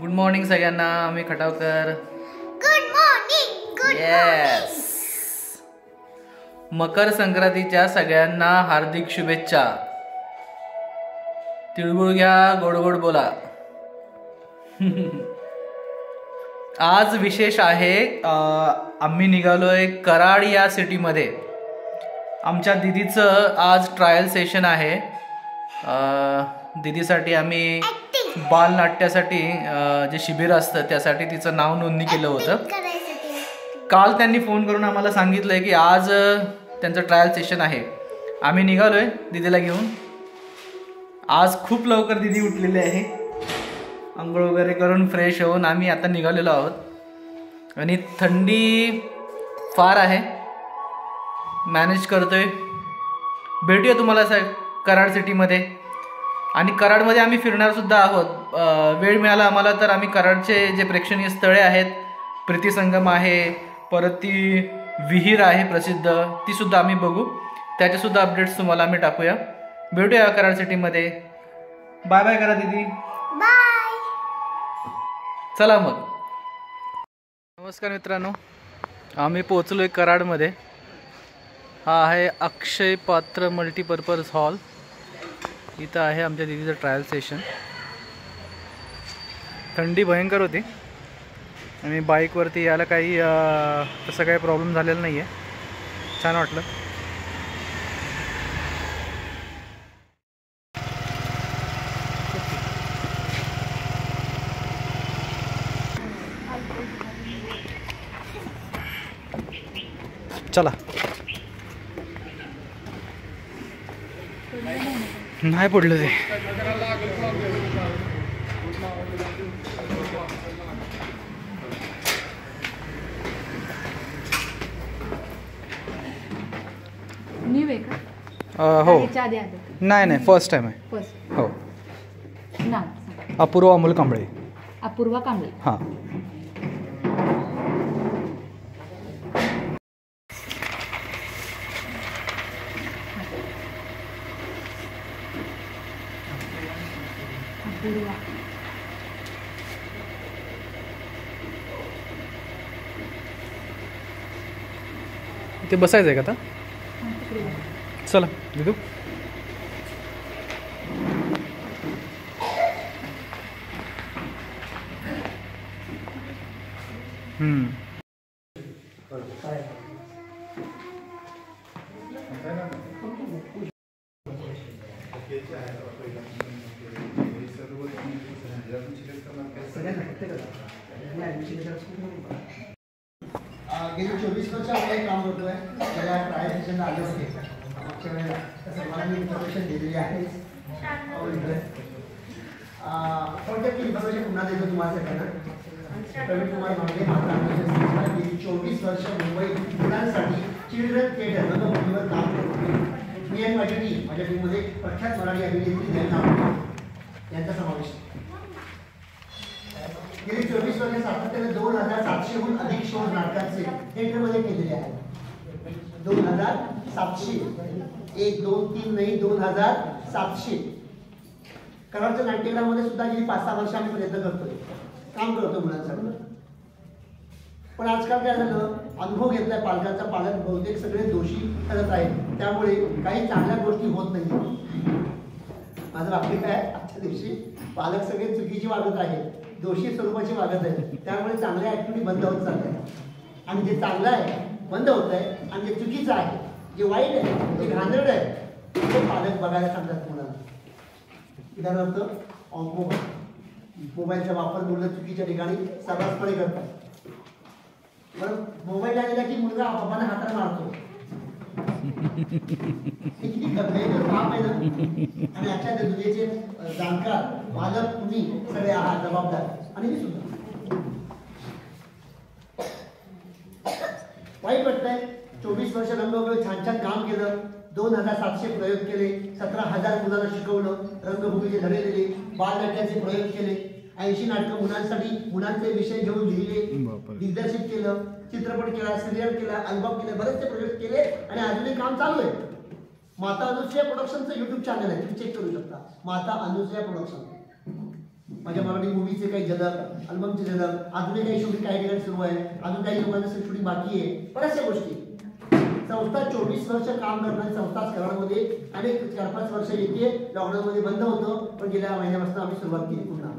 Good morning सगळ्यांना मी Khatavkar. Good morning yes मकर संक्रांतीच्या सगळ्यांना हार्दिक शुभेच्छा. तिळगुळ घ्या गोड गोड बोला. आज विशेष आहे आम्ही निघालोय कराड या सिटीमध्ये. आमच्या दिदीचं आज ट्रायल सेशन आहे. अं, दिदीसाठी आम्ही बाल नाट्यासाठी अं, जे शिबिर असतं त्यासाठी तिचं नाव नोंदणी केलं होतं. काल त्यांनी फोन करून आम्हाला सांगितलंय की आज त्यांचं ट्रायल सेशन आहे. आम्ही निघालोय दिदीला घेऊन. आज खूप लवकर दिदी उठलेली आहे. आंघोळ वगैरे करून फ्रेश होऊन आम्ही आता निघालेलो आहोत. आणि थंडी फार आहे. मॅनेज करतोय. भेटूया तुम्हाला स कराड सिटीमध्ये आणि कराडमध्ये आम्ही फिरणार सुद्धा आहोत. वेळ मिळाला आम्हाला तर आम्ही कराडचे जे प्रेक्षणीय स्थळे आहेत प्रीतीसंगम आहे परत ती विहीर आहे प्रसिद्ध ती सुद्धा आम्ही बघू. त्याचे सुद्धा अपडेट्स तुम्हाला आम्ही टाकूया. भेटूया कराड सिटीमध्ये. बाय बाय करा दीदी. बाय. चला मग. नमस्कार मित्रांनो. आम्ही पोचलो आहे कराडमध्ये. हा आहे अक्षय पात्र मल्टीपर्पज हॉल. इथं आहे आमच्या दिदीचं ट्रायल सेशन थंडी भयंकर होती. आणि बाईकवरती यायला काही तसं काही प्रॉब्लेम झालेला नाही आहे छान वाटलं. चला. नाही पडलं ते. न्यू आहे का? अं, हो. ह्याच्या आधी. आलं नाही नाही फर्स्ट टाइम आहे. फर्स्ट हो. नाव सांग. अपूर्व अमोल कांबळे. अपूर्वा कांबळे. हां. ते बसायचं आहे का आता. चला दिदू हम्म गेली चोवीस वर्ष आपण काम करतोय त्याला ट्रायल सेशनला आलो होते मागच्या वेळेला तसं मला मी इन्फॉर्मेशन दिलेली आहे थोडक्यात मी इन्फॉर्मेशन पुन्हा देतो तुम्हाला सगळ्यांना प्रवीण कुमार मांडे माझा आमच्या गेली चोवीस वर्ष मुंबई मुलांसाठी चिल्ड्रन थिएटर म्हणजे काम करतो मी आणि माझी टीम माझ्या टीममध्ये प्रख्यात मराठी अभिनेत्री त्यांना यांचा समावेश. गेली चोवीस वर्ष सातत्याने दोन हजार सातशेहून अधिक शो नाटकांचे थिएटरमध्ये केलेले आहेत. दोन हजार सातशे. एक दोन तीन नाही दोन हजार सातशे. कराडच्या नाट्यगृहामध्ये सुद्धा गेली पाच सहा वर्ष आम्ही प्रयत्न करतोय. काम करतो मुलांसाठी पण आजकाल काय झालं? अनुभव घेतलाय पालकांचा पालक बहुतेक सगळे दोषी ठरत आहेत. त्यामुळे काही चांगल्या गोष्टी होत नाही माझं आपली काय आजच्या दिवशी पालक सगळे चुकीची वागत आहेत दोषी स्वरूपाची वागत आहेत. त्यामुळे चांगल्या ऍक्टिव्हिटी बंद होत चालल्या आणि जे चांगलं आहे बंद होत आहे आणि जे चुकीचं आहे जे वाईट आहे जे घाणेरडं आहे ते पालक बघायला सांगतात मुलांना. उदाहरणार्थ मोबाईल. मोबाईलचा वापर मुलं चुकीच्या ठिकाणी सर्रासपणे करतात. मोबाईल आलेला की मुलगा बाबाने हातात मारतो. आणि आजच्या दुनियेचे जाणकार मालक तुम्ही सगळे आहात जबाबदार. आणि मी सुद्धा. वाईट वाटतंय चोवीस वर्ष रंगभूमी छान छान काम केलं दोन हजार सातशे प्रयोग केले सतरा हजार मुलांना शिकवलं रंगभूमीचे धडे दिले बालनाट्याचे प्रयोग केले. ऐंशी नाटकं मुलांसाठी मुलांचे विषय घेऊन लिहिले. दिग्दर्शित केलं चित्रपट केला सिरियल केला अल्बम केले बरेचसे प्रयोग केले आणि अजूनही काम चालू आहे. माता अनुसया प्रोडक्शनचं युट्यूब चॅनल आहे तुम्ही चेक करू शकता. माता अनुसया प्रोडक्शन माझ्या मराठी मूवीचे काही झलक अल्बमचे झलक अजूनही काही शूटिंग काही ठिकाणी सुरू आहे अजून काही लोकांचं शूटिंग बाकी आहे बऱ्याचशा गोष्टी. संस्था चोवीस वर्ष काम करणारी संस्था कराडमध्ये अनेक चार पाच वर्ष येते लॉकडाऊनमध्ये बंद होतं पण गेल्या महिन्यापासून आम्ही सुरुवात केली पुन्हा.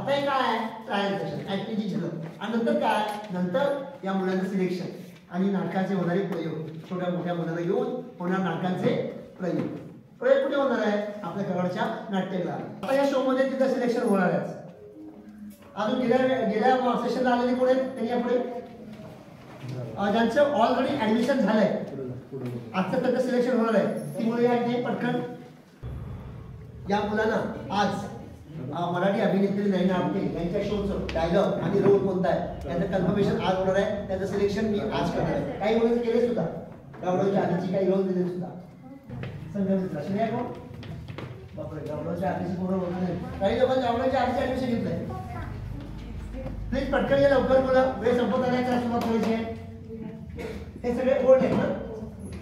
आता हे काय आहे? ट्रायल सेशन ऍक्टिव्हिटी झालं आणि नंतर काय नंतर या मुलांचं सिलेक्शन आणि नाटकाचे होणारे प्रयोग. छोट्या मोठ्या मुलांना घेऊन होणार नाटकांचे प्रयोग. प्रयोग कुठे होणार आहे? आपल्या कराडच्या नाट्यकला. आता या शो मध्ये तिथं सिलेक्शन होणार आहे. अजून गेल्या गेल्या सेशनला आलेले कोण आहेत? त्यांनी यापुढे? ज्यांचं ऑलरेडी ऍडमिशन झालंय. आजचं त्यांचं सिलेक्शन होणार आहे. ती मुलं या इथे पटकन या मुलांना आज मराठी अभिनेत्री नैना आपटे यांच्या शोचं डायलॉग आणि रोल कोणता आहे? त्याचं कन्फर्मेशन आज होणार आहे. त्याचं सिलेक्शन मी आज करणार आहे. काही मुलांचं केले सुद्धा? गावडोच्या आधीची काही रोल दिले सुद्धा? संघमित्र श्रेया कोण बापरे गावडोच्या आधीची पूर्ण रोल नाही. काही लोकांनी गावडोच्या आधीचे ऍडमिशन घेतलंय. प्लीज पटकन या लवकर बोला. वेळ संपत आल्याच्या सुरुवात करायची आहे. हे सगळे ओल्ड आहेत ना?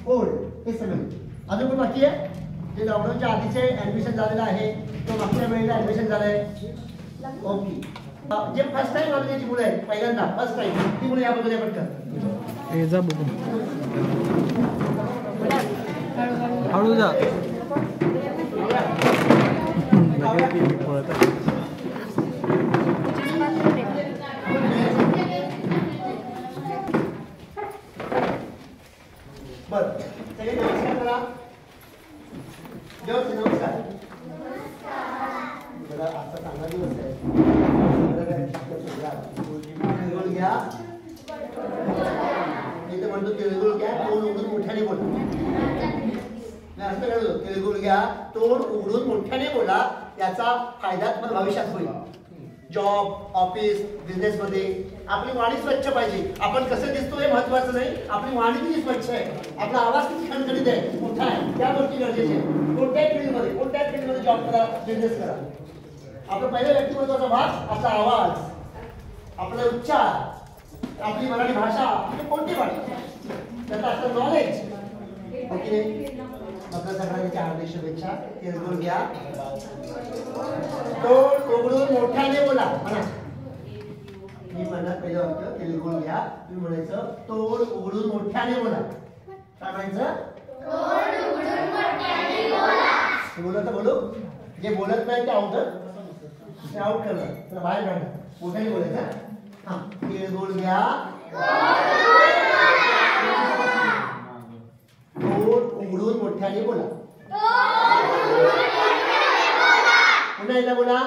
ओल्ड हे सगळे. अजून पण बाकी आहे? जे लॉकडाऊनच्या आधीचे ऍडमिशन झालेलं आहे. तो मागच्या वेळेला ऍडमिशन झालंय. ओके. अं, जे फर्स्ट टाइम आलेली जी मुलं आहेत पहिल्यांदा फर्स्ट टाइम ती मुलं याबद्दल हे जा बघू हळू जा. बर. सगळे नमस्कार करा. व्यवस्थित नमस्कार बघा आजचा चांगला दिवस आहे. काय? तिळगुळ घ्या. मी तर म्हणतो तिळगुळ घ्या तोंड उघडून मोठ्याने बोला. मी असं तिळगुळ घ्या तोंड उघडून मोठ्याने बोला. याचा फायदा तुम्हाला भविष्यात होईल. जॉब ऑफिस बिझनेस मध्ये आपली वाणी स्वच्छ पाहिजे. आपण कसं दिसतो हे महत्वाचं नाही. आपली वाणी किती स्वच्छ आहे? आपला आवाज़ किती खणखणीत आहे? मोठा आहे. त्या गोष्टी गरजेच्या आहेत कोणत्याही फील्डमध्ये कोणत्याही फील्डमध्ये जॉब करा बिझनेस करा. आपला पहिला व्यक्तिमत्वाचा भाग, आपला आवाज़. आपले उच्चार. आपली मराठी भाषा. आपली कोणती भाषा? त्याचं असतं नॉलेज ओके आपल्या सगळ्यांच्या हार्दिक शुभेच्छा. तिळगुळ घ्या. तोंड उघडून मोठ्याने बोला. म्हणा. म्हणत पहिलं वाक्य तिळगुळ घ्या. मी म्हणायचं तोंड उघडून मोठ्याने बोला. काय म्हणायचं बोलत तर बोलू? जे बोलत नाही ते आउट ते आउट करणार. त्याला बाहेर काढणार मोठ्याने बोलायचं हा तिळगुळ घ्या. तोंड उघडून मोठ्याने बोला. पुन्हा एकदा बोला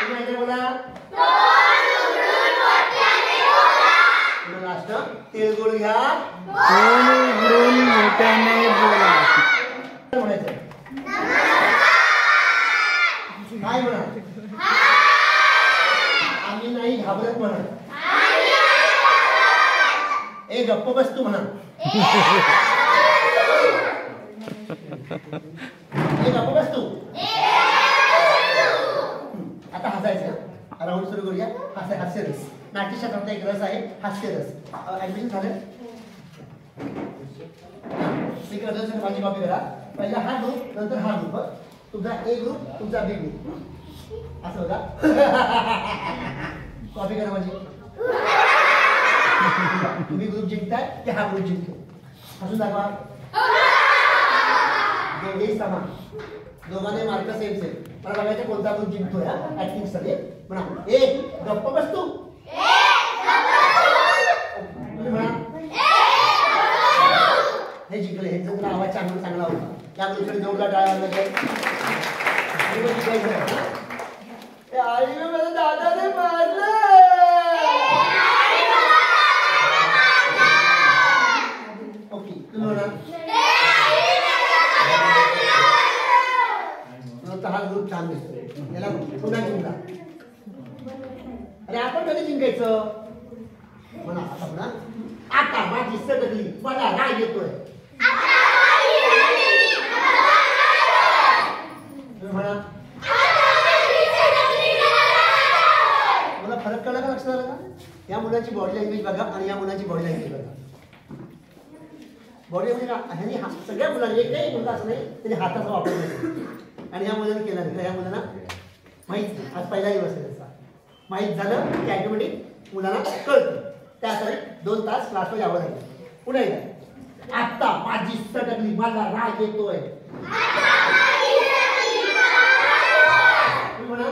पुन्हा एकदा बोला पुन्हा लास्ट तिळगुळ घ्या. मोठ्याने बोला. म्हणायचं काय म्हणा आम्ही नाही घाबरत म्हणा ए गप्प बस तू म्हणा ए गप्प बस तू. आता हसायचं. राऊंड सुरू करूया. हास्य हास्यरस नाट्यशास्त्राचा एक रस आहे हास्यरस ऍडमिशन झालं? मी करतो माझी कॉपी करा पहिला हा ग्रुप नंतर हा ग्रुप तुमचा ए ग्रुप तुमचा बी ग्रुप असं होता? कॉपी करा माझी. तुम्ही ग्रुप जिंकताय की हा ग्रुप जिंकतो? हसून दाखवा. समान दोघांचे मार्क सेम सेम मला बघायचं कोणता ग्रुप जिंकतोय हा? ऍक्टिंगसाठी म्हणा. ए गप्प बस तू तुम्ही म्हणा हे जिंकले ह्यांचा चांगला चांगला होता. त्या ग्रुपकडे जोरदार टाळा वाजल्या काय दादाने मारलं! ओके तुम्ही म्हणा. मला हा ग्रुप छान दिसतोय. याला पुन्हा अरे आपण कधी जिंकायचं? म्हणा आता म्हणा. आता माझी सगळी मला राग येतोय तुम्ही म्हणा मला फरक कळला का लक्षात आला का या मुलाची बॉडी लँग्वेज बघा आणि या मुलाची बॉडी लँग्वेज बघा. बॉडी म्हणजे का ह्यांनी हा- सगळ्या मुलांनी एकही मुलगा असं नाही त्यांनी हाताचा वापर नाही आणि ह्या मुलांना केलं नाही. ह्या मुलांना माहीत आज पहिला दिवस आहे त्याचा. माहीत झालं की ॲटोमॅटिक मुलांना कळतं. त्यासाठी दोन तास क्लासला यावं लागेल. पुढे. आत्ता माझी सटकली मला राग येतोय. म्हणा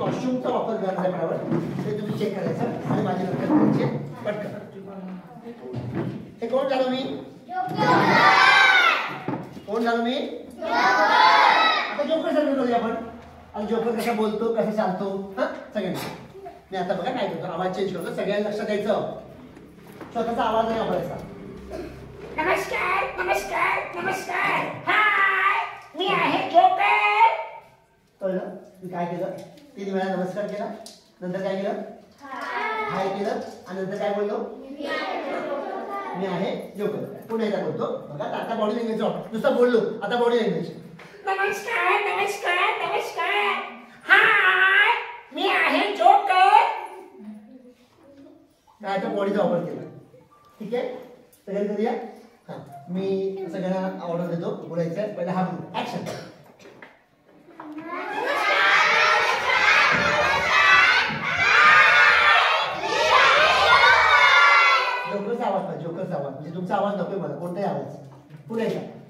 वॉशरूमचा कॉस्ट्युमचा वापर करायचा आहे बरोबर ते तुम्ही चेक करायचं आणि माझी नंतर करायचे पटकन हे कोण झालो मी कोण झालो मी आता जोकर सारखं करूया आपण आणि जोकर कसा बोलतो कसा चालतो हा सगळ्यांना मी आता बघा काय करतो आवाज चेंज करतो सगळ्यांना लक्ष द्यायचं स्वतःचा आवाज नाही वापरायचा नमस्कार नमस्कार नमस्कार हाय मी आहे जोकर कळलं? मी काय केलं? तीन वेळा नमस्कार केला. नंतर काय केलं? हाय केलं. आणि नंतर काय बोललो? मी आहे जोकर पुन्हा एकदा बोलतो. बघा आता बॉडी लँग्वेज नुसतं बोललो. आता बॉडी लँग्वेज नमस्कार नमस्कार नमस्कार. हाय. मी आहे जोकर. काय आता बॉडीचा वापर केला. ठीक आहे? सगळ्यांनी करूया? हां. मी सगळ्यांना ऑर्डर देतो. बोलायचं पहिला हा बोल ऍक्शन जोकरचा आवाज पाहिजे जोकरचा आवाज म्हणजे तुमचा आवाज नकोय मला कोणताही आवाज. पुढे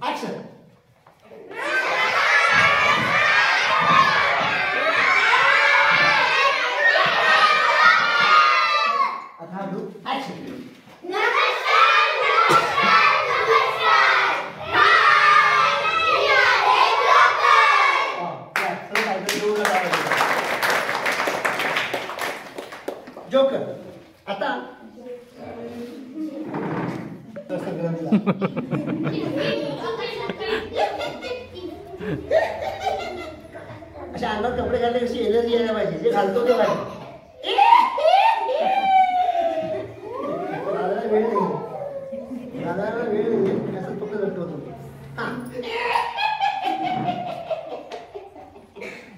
ऍक्शन आता हा ग्रुप ऍक्शन जोकर आता तसं करा तिला. अशा अंगावर कपडे घालले कशी एनर्जी यायला पाहिजे जे घालतो ते पाहिजे दादाला वेळ नाही दादाला वेळ नाही मी असं फक्त लटकवतो हा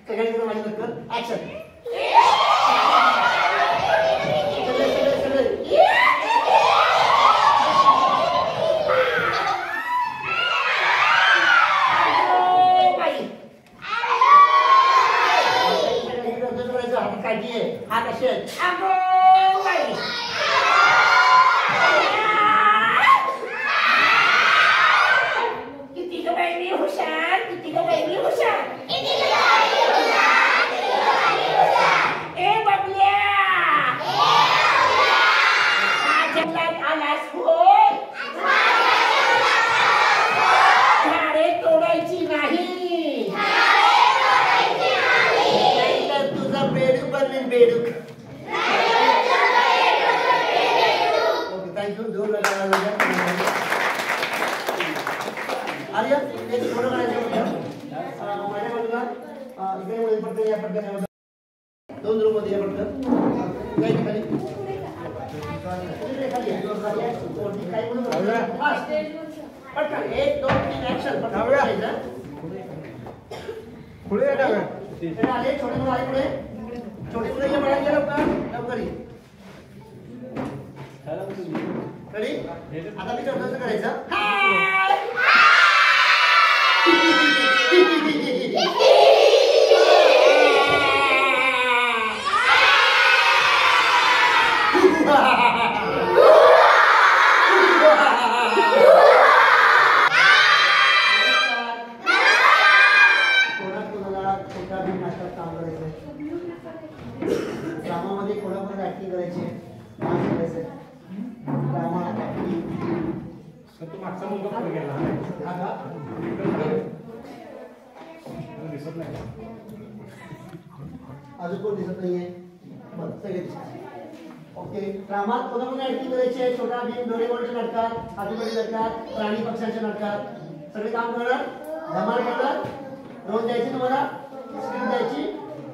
सगळ्यांकडे माझी नक्कल ऍक्शन सगळे सगळे सगळे ओ बाई हातात काढली आहे हात असे आहेत अगो बाई किती ग बाई मी हुशार किती ग बाई मी हुशार ए बबल्या हा जंगलात आलास होय झाडे तोडायची नाही नाहीतर तुझं बेडूक बनवेल बेडूक ओके थँक्यू दोन वेळा आर्य एक फोटो काढायचा होता. अं, माझ्या बाजूला अं, इकडे मुली पटकन या पटकन या. दोन रूममध्ये या पटकन या इथे खाली. इकडे खाली या. खाली या. वरती काही मुलं बसलेली. Fast. पटकन एक दोन तीन ऍक्शन. पुढे आले छोटे मुलं आले पुढे. छोटे मुलं ये म्हणाले ये लवकर लवकर ये. रेडी आता मी करतो तसं करायचं. दिसत नाही. अजून कोण दिसत नाहीये? बरं सगळे दिसत ओके ड्रामात कोणाकोणा ऍक्टिंग करायची आहे? छोटा भीम डोरेमोनच्या नाटकात आजूबाजू नाटकात प्राणी पक्ष्यांच्या नाटकात सगळे काम करणार? धमाल करणार? रोज द्यायची तुम्हाला? स्क्रीन द्यायची?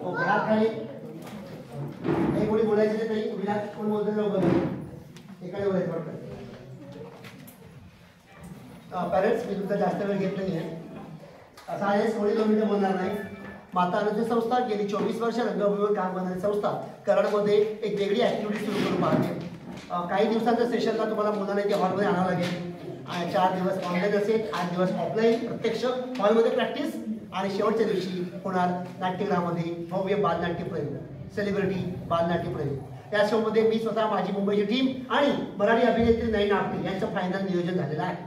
ओके हात खाली. काही कोणी बोलायचे नाही ताई. कोण बोलतो जाऊ बघा एकाने बोलायचं वाटतं पॅरेंट्स मी तुमचा जास्त वेळ घेत नाही आहे असा आहे सोळी दोन मिनिटं बोलणार नाही. माता आरोग्य संस्था गेली चोवीस वर्ष रंगभूमीवर काम करणारी संस्था कराडमध्ये एक वेगळी ऍक्टिव्हिटी सुरू करून पाहते. काही दिवसांच्या सेशनला तुम्हाला मुलांना इथे हॉलमध्ये आणावं लागेल. आणि चार दिवस ऑनलाईन असेल आठ दिवस ऑफलाईन प्रत्यक्ष हॉलमध्ये प्रॅक्टिस आणि शेवटच्या दिवशी होणार नाट्यगृहामध्ये भव्य बालनाट्य प्रयोग सेलिब्रिटी बालनाट्य प्रयोग. त्या शोमध्ये मी स्वतः माझी मुंबईची टीम आणि मराठी अभिनेत्री नयना आपटे यांचं फायनल नियोजन झालेलं आहे.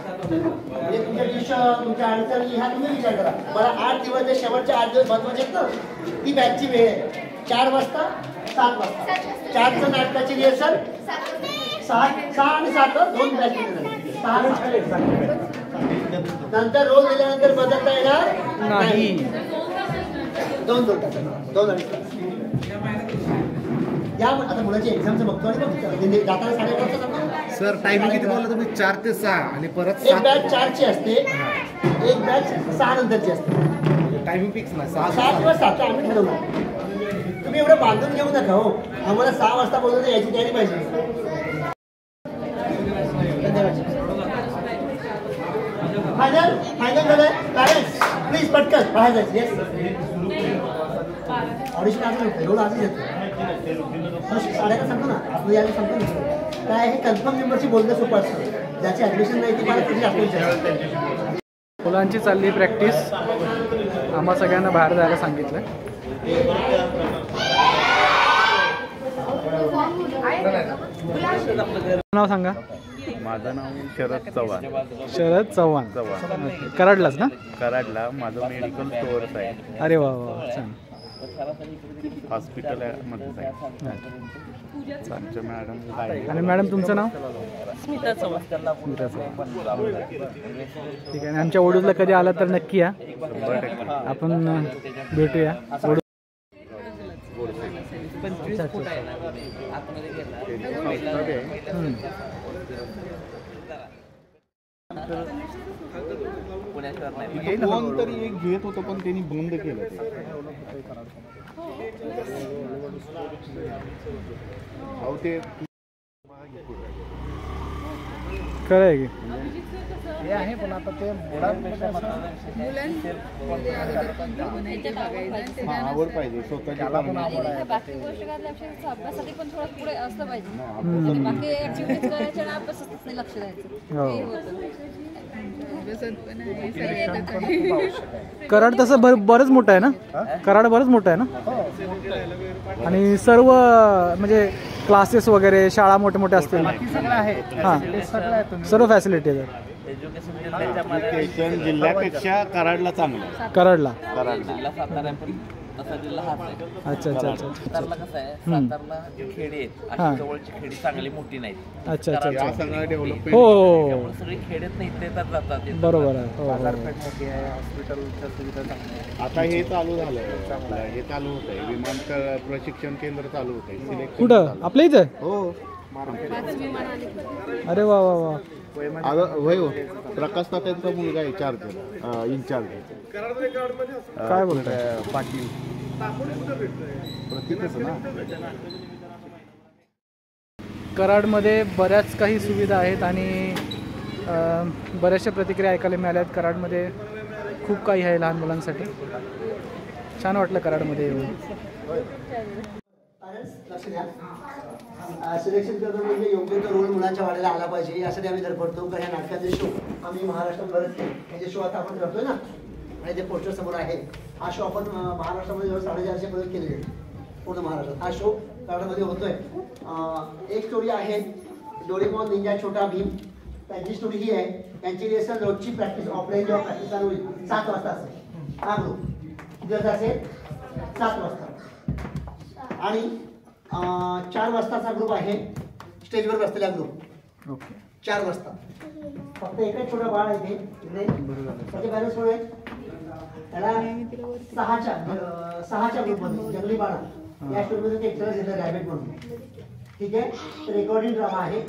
म्हणजे तुमच्या अडचणी ह्या तुम्ही विचार करा. मला आठ दिवस जे शेवटचे आठ दिवस महत्त्वाचे आहेत ना ती बॅचची वेळ आहे. चार वाजता सात वाजता. चारचं नाटकाची रिहर्सल सहा सहा आणि सात दोन बॅच सहा नंतर रोज दिल्यानंतर बदलता येणार? नाही. दोन दोन तास दोन अडीच तास या मग आता मुलाची एक्झामचं बघतो आणि बघतो म्हणजे जाताना साडेआठ वाजता जातो. सर टायमिंग किती बोलला तुम्ही? चार ते सहा आणि परत एक बॅच चारची असते. एक बॅच सहा नंतरची असते. टायमिंग फिक्स नाही. सहा सहा. किंवा सात आम्ही ठरवणार. तुम्ही एवढं बांधून घेऊ नका हो. आम्हाला सहा वाजता बोलवलं तर याची तयारी पाहिजे. फायनल फायनल झालंय? पॅरेंट्स प्लीज पटकन. बाहेर जायचं येस ऑडिशन आज रोल आजच येतो. साड्याला सांगतो ना? आपलं यायला सांगतो ना? काय हे कन्फर्म मेंबरशी बोलणं सोपं असतं. ज्याची ऍडमिशन नाही ती मला कधी दाखवायची मुलांची चालली प्रॅक्टिस आम्हा सगळ्यांना बाहेर जायला सांगितलं नाव सांगा. माझं नाव शरद चव्हाण. शरद चव्हाण. चव्हाण. कराडलाच ना? कराडला. माझं मेडिकल स्टोअर्स आहे. अरे वा वा वा. छान. हॉस्पिटल आमच्या मॅडम आणि मॅडम तुमचं नाव? स्मिता चव्हाण. ठीक आहे आमच्या ओडूजला कधी आला तर नक्की या. आपण भेटूया. ओडू हम्म. कोण तरी एक घेत होतं पण त्यांनी बंद केलं ते. खरं आहे की? हे आहे पण आता ते मुलांपेक्षा आवड पाहिजे स्वतःची. बाकी गोष्ट करण्यापेक्षा अभ्यासासाठी पण थोडं पुढे असलं पाहिजे. म्हणजे बाकी ऍक्टिव्हिटीज करायच्या आणि अभ्यासातच नाही लक्ष द्यायचं. हो. कराड तसं भर बरंच मोठं आहे ना? कराड बरंच मोठं आहे ना? आणि सर्व म्हणजे क्लासेस वगैरे शाळा मोठे मोठे असतील. सगळं आहे. हां. सगळं आहे तुम्ही. सर्व फॅसिलिटीज आहेत. एज्युकेशन जिल्ह्यापेक्षा कराडला चांगलं. आहे. कराडला. कराडला जिल्हा सातारा तसा जिल्हा हाच आहे. अच्छा अच्छा अच्छा सातारला कसं आहे. सातारला खेडी आहेत हा. अशी जवळची खेडी चांगली मोठी नाहीत. अच्छा अच्छा अच्छा. डेव्हलपमेंट हो त्यामुळे सगळी खेड्यात नाही इथे येतात जातात. येतात बरोबर आहे. हो, हो, हो. बाजारपेठ मोठी आहे हॉस्पिटलच्या सुविधा चांगल्या आहेत. आता हे चालू झालं. हे चालू होत आहे विमानतळ प्रशिक्षण केंद्र चालू होत आहे कुठं? आपल्या इथं? हो. अरे वा वा वा. अगं, होय हो. प्रकाश तात्यांचा मुलगा आहे चार्ज इन्चार्ज. काय बोलताय? पाटील. प्रतीकच ना? कराडमध्ये बऱ्याच काही सुविधा आहेत आणि अं, बऱ्याचशा प्रतिक्रिया ऐकायला मिळाल्या आहेत कराडमध्ये खूप काही आहे लहान मुलांसाठी. छान वाटलं कराडमध्ये येऊन. पॅरेंट्स लक्ष द्या सिलेक्शन करणं म्हणजे योग्य तो रोल मुलांच्या वाड्याला आला पाहिजे यासाठी आम्ही धडपडतो. कारण ह्या नाटकाचे शो आम्ही महाराष्ट्रात हे जे शो आता आपण करतोय ना आणि ते पोस्टर समोर आहे हा शो आपण महाराष्ट्रामध्ये जवळ साडेचारशे पर्यंत केलेले पूर्ण महाराष्ट्रात. हा शो कराडामध्ये होतोय. एक स्टोरी आहे डोरेमॉन निंजा छोटा भीम त्यांची स्टोरी ही आहे. त्यांची रिहर्सल रोजची प्रॅक्टिस ऑफलाईन जेव्हा प्रॅक्टिस चालू होईल. सात वाजता असेल. हा ग्रुप दिवस असेल सात वाजता. आणि चार वाजताचा ग्रुप आहे. स्टेजवर बसलेला ग्रुप ओके. चार वाजता. फक्त एकच छोटा बाळ आहे ते. त्याचे बॅलन्स थोडे. त्याला सहाच्या सहाच्या ग्रुपमध्ये जंगली बाळा. या स्टोरीमध्ये ते एक्स्ट्रा घेतलं रॅबिट म्हणून. ठीक आहे? तर रेकॉर्डिंग ड्रामा आहे.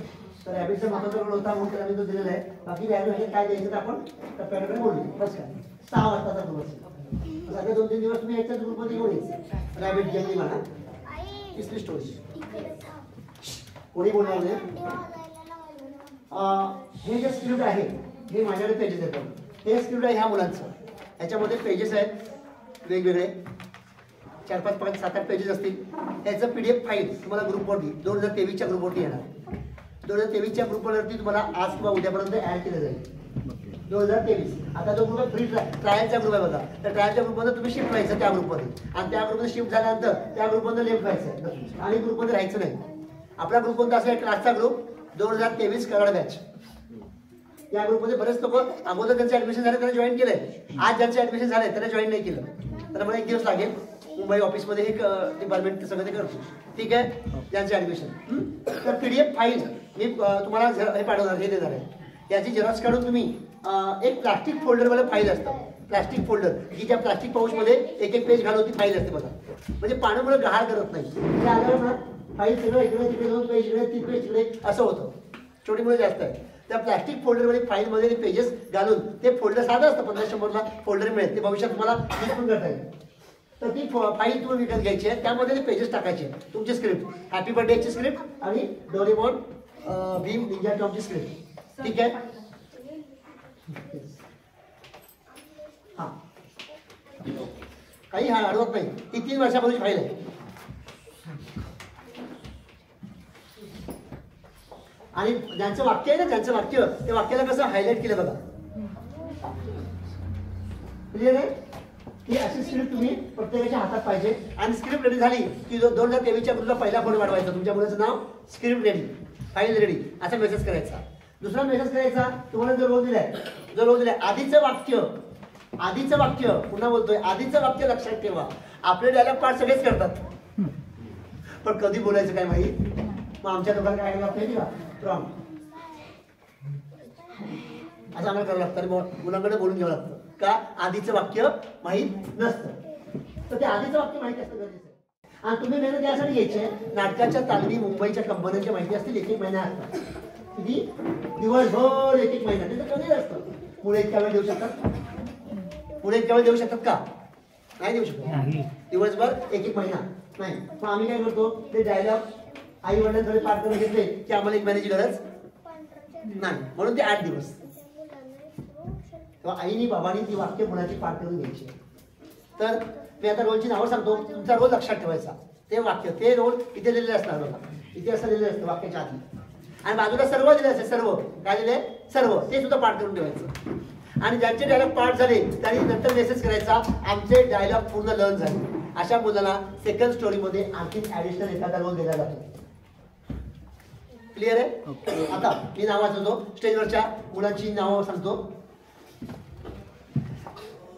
तर रॅबिटचा महत्त्वाचा रोल होता म्हणून त्याला मी तो दिलेला आहे. बाकी व्हॅल्यू हे काय द्यायचं ते आपण टप्प्याटप्प्याने बोलू बस काय सहा वाजताचा ग्रुप असेल. सगळे दोन तीन दिवस तुम्ही याच्याच ग्रुपमध्ये घेऊन यायचे रॅबिट जंगली बाळा. तिसरी स्टोरी कोणी बोलणार नाही हे जे स्क्रिप्ट आहे हे माझ्याकडे पेजेस येतात हे स्क्रिप्ट आहे ह्या मुलांचं. ह्याच्यामध्ये पेजेस आहेत वेगवेगळे. चार पाच पाच सात आठ पेजेस असतील. त्याचं पी डी एफ फाईल तुम्हाला ग्रुपवरती दोन हजार तेवीसच्या ग्रुपवरती येणार. दोन हजार तेवीसच्या ग्रुपवरती तुम्हाला आज किंवा उद्यापर्यंत ऍड केलं जाईल. दोन हजार तेवीस. आता जो ग्रुप फ्री ट्रायलचा ग्रुप आहे बघा. तर ट्रायलच्या ग्रुपमध्ये तुम्ही शिफ्ट व्हायचं त्या ग्रुपमध्ये. आणि त्या ग्रुपमध्ये शिफ्ट झाल्यानंतर त्या ग्रुपमध्ये लेफ्ट व्हायचं. आणि ग्रुपमध्ये राहायचं नाही. आपला ग्रुप कोणता असेल? क्लासचा ग्रुप. दोन हजार तेवीस कराड बॅच या ग्रुपमध्ये बरेच लोक अगोदर त्यांचं ऍडमिशन झाले त्यांना जॉईन केलंय. आज ज्यांचे ऍडमिशन झाले त्यांना जॉईन नाही केलं. तर मला एक दिवस लागेल. मुंबई ऑफिसमध्ये एक डिपार्टमेंट सगळं ते करतो ठीक आहे? त्यांचं ऍडमिशन तर पीडीएफ फाईल मी तुम्हाला हे पाठवणार हे देणार आहे. याची झेरॉक्स काढून तुम्ही एक प्लास्टिक फोल्डरवाला फाईल असतं प्लास्टिक फोल्डर की ज्या प्लास्टिक पाऊचमध्ये एक एक पेज घालून ती फाईल असते बघा. म्हणजे पानं मला गहाळ करत नाही. आल्यावर ना फाईल सगळं इकडे तिकडे दोन पेज इकडे तीन पेज इकडे असं होतं. छोटी मुलं जास्त आहे त्या प्लास्टिक फोल्डरमध्ये फाईलमध्ये ते पेजेस घालून ते फोल्डर साधं असतं. पंधरा शंभरला फोल्डर मिळेल. ते भविष्यात तुम्हाला यूज पण करता येईल. तर ती फाईल तुम्ही विकत घ्यायची आहे. त्यामध्ये ते पेजेस टाकायचे तुमची स्क्रिप्ट हॅपी बर्थडेची स्क्रिप्ट आणि डोरेमॉन भीम निंजा टॉपची स्क्रिप्ट ठीक आहे? हा. काही हा अडवत नाही. ती तीन वर्षापासून फाईल आहे आणि ज्यांचं वाक्य आहे ना ज्यांचं वाक्य त्या वाक्याला कसं हायलाईट केलं बघा. क्लिअर आहे? की अशी स्क्रिप्ट तुम्ही प्रत्येकाच्या हातात पाहिजे. आणि स्क्रिप्ट रेडी झाली की जो दोन हजार तेवीसच्या मुलाचा पहिला फोन वाढवायचा. तुमच्या मुलाचं नाव स्क्रिप्ट रेडी फाईल रेडी असा मेसेज करायचा. दुसरा मेसेज करायचा? तुम्हाला जर रोल दिलाय जर रोल दिलाय आधीचं वाक्य आधीचं वाक्य पुन्हा बोलतोय आधीचं वाक्य लक्षात ठेवा. आपले डायलॉग पार्ट सगळेच करतात. पण कधी बोलायचं काय माहीत? मग आमच्या लोकांना काय लागतं का रॉंग असं आम्हाला करावं लागतं. मुलांकडे बोलून घ्यावं लागतं. का? आधीचं वाक्य माहीत नसतं. तर ते आधीचं वाक्य माहीत असतं गरजेचं आणि तुम्ही मेहनत यासाठी घ्यायचे नाटकाच्या तालमी मुंबईच्या कंपन्यांच्या माहिती असतील एक एक महिना असतात. किती? दिवसभर एक एक महिना त्याचं कधी असतं. पुढे इतका वेळ देऊ शकतात? पुढे इतका वेळ देऊ शकतात का? नाही देऊ शकत. दिवसभर एक एक महिना. नाही. मग आम्ही काय करतो? ते डायलॉग आई वडिलांकडे पाठ करून घेतले की आम्हाला एक महिन्याची गरज नाही. म्हणून ते आठ दिवस. तेव्हा आईनी बाबांनी ती वाक्य मुलाची पाठ करून घ्यायची. तर मी आता रोलची नावं सांगतो. तुमचा रोल लक्षात ठेवायचा. ते वाक्य ते रोल इथे लिहिलेले असणार बघा. इथे असं लिहिलेलं असतं वाक्याच्या आधी. आणि बाजूला सर्व दिले असते सर्व. काय दिले? सर्व. ते सुद्धा पाठ करून ठेवायचं. आणि ज्यांचे डायलॉग पाठ झाले त्यांनी नंतर मेसेज करायचा. आमचे डायलॉग पूर्ण लर्न झाले. अशा मुलाला सेकंड स्टोरीमध्ये आणखी ऍडिशनल एखादा रोल दिला जातो. क्लिअर आहे? आता मी नाव वाचवतो. स्टेजवरच्या मुलांची नावं सांगतो.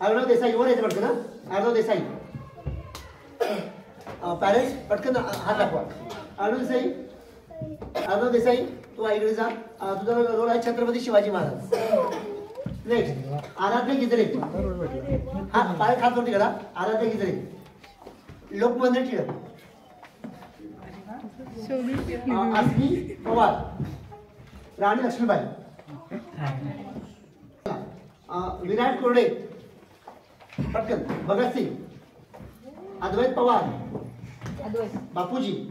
अर्णव देसाई वर यायचं पटकन ना अर्णव देसाई. पॅरेंट्स पटकन हात दाखवा. अर्णव देसाई अर्णव देसाई तू आईकडे जा. अं, तुझा रोल आहे छत्रपती शिवाजी महाराज. नेक्स्ट आराध्य गिजरे. हा पाय खात होती करा आराध्य गिजरे. लोकमान्य टिळक. अं, अस्मी पवार. राणी लक्ष्मीबाई. अं, विराट कोरडे. पटकन. भगतसिंग. अद्वैत पवार. बापूजी.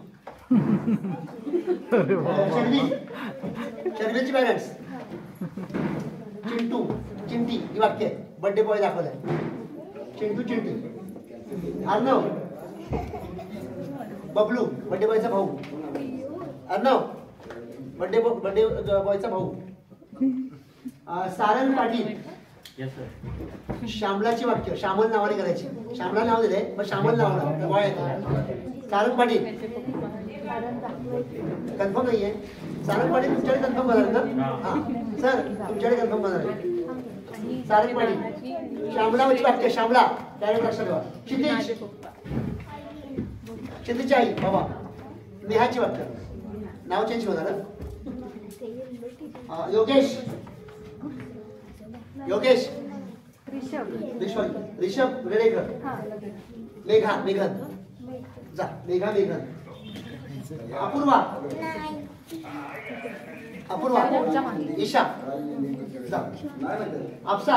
शर्मीची पॅरेंट्स चिंटू चिंटी ही वाक्य बर्थडे बॉय दाखवलाय. चिंटू चिंटी. अर्णव. बबलू बर्थडे बॉयचा भाऊ. अर्णव बर्थडे बर्थडे बॉयचा भाऊ. सारंग पाटील. श्यामलाची वाक्य श्यामल नावाने करायची. श्यामला नाव दिले पण श्यामल नाव बॉय सारंग पाटील. कन्फर्म नाहीये. सारंग पाटील तुमच्याकडे कन्फर्म करणार ना? हा. सर तुमच्याकडे कन्फर्म करणार आहे. सारंग पाटील श्यामलाची वाक्य श्यामला. त्यावेळेस लक्षात ठेवा. क्षितिज. क्षितिजची आई बाबा. नेहाची वाक्य नाव चेंज होणार योगेश. योगेश. रिषभ. रिषभ रेडेकर मेघा मेघन. जा मेघा मेघन. अपूर्वा. अपूर्वा. ईशा. आपसा.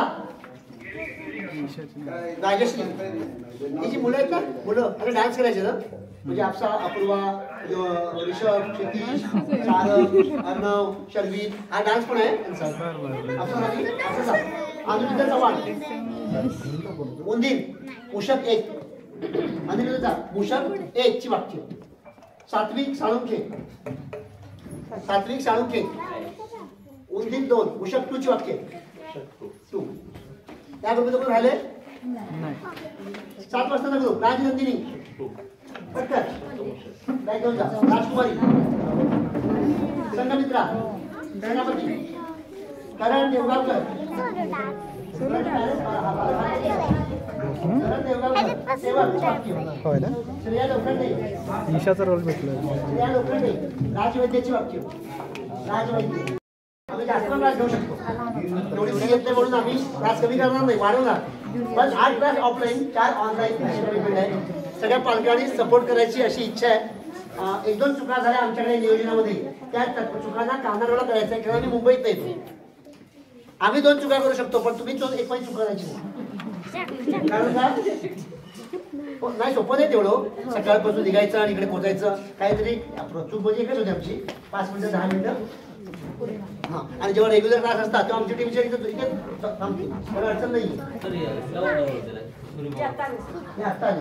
राजश्री ही जी मुलं आहेत ना मुलं. अरे डान्स करायचे ना? म्हणजे आपसा अपूर्वा यो- ऋषभ क्षितिज सारंग अर्णव शर्वी हा डान्स पण आहे? त्यांचा. चव्हाण उंदीर. उषक एक. अनिरुद्धचा मुषक एक ची वाक्य सात्विक साळुंखे. सात्विक साळुंखे. उंदीर दोन मुषक टू ची वाक्य. टू. त्या ग्रुपमध्ये कोण राहिले? सात वाजताचा ग्रुप राजनंदिनी. पटकन. बॅग घेऊन जा. राजकुमारी. संघमित्रा. सेनापती. करण देवगावकर. होय ना? ईशाचा रोल भेटला. राजवैद्याची वाक्य राजवैद्य आम्ही जास्त क्लास घेऊ शकतो एवढी फी घेतली म्हणून आम्ही क्लास कमी करणार नाही वाढवणार पण आठ क्लास ऑफलाईन चार ऑनलाईन आहे सगळ्या पालकांनी सपोर्ट करायची अशी इच्छा आहे एक दोन चुका झाल्या आमच्याकडे नियोजनामध्ये त्या चुकांना कानाडोळा करायचा आहे कारण आम्ही मुंबईत येतो आम्ही दोन चुका करू शकतो पण तुम्ही दोन एक पण चुका करायची नाही. सोपं नाही तेवढं. सकाळपासून निघायचं आणि इकडे पोहोचायचं काहीतरी चूक म्हणजे एकच होती आमची. पाच मिनिटं दहा मिनिटं. हा. आणि जेव्हा रेग्युलर क्लास असतात तेव्हा आमची टीमच्या इथे थांबते मला अडचण नाही हे आता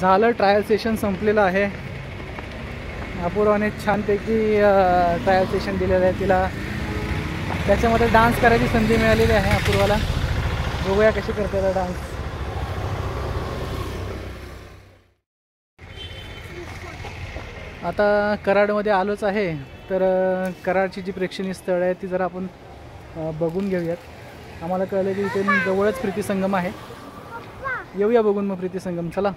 झालं ट्रायल सेशन संपलेलं आहे. अपूर्वाने छानपैकी ट्रायल सेशन दिलेलं आहे तिला. त्याच्यामध्ये डान्स करायची संधी मिळालेली आहे अपूर्वाला. बघूया कशी करते डान्स आता कराडमध्ये आलोच आहे तर कराडची जी प्रेक्षणीय स्थळ आहे ती जरा आपण बघून घेऊयात. आम्हाला कळलं की इथे जवळच प्रीती संगम आहे. येऊया बघून मग प्रीती संगम चला.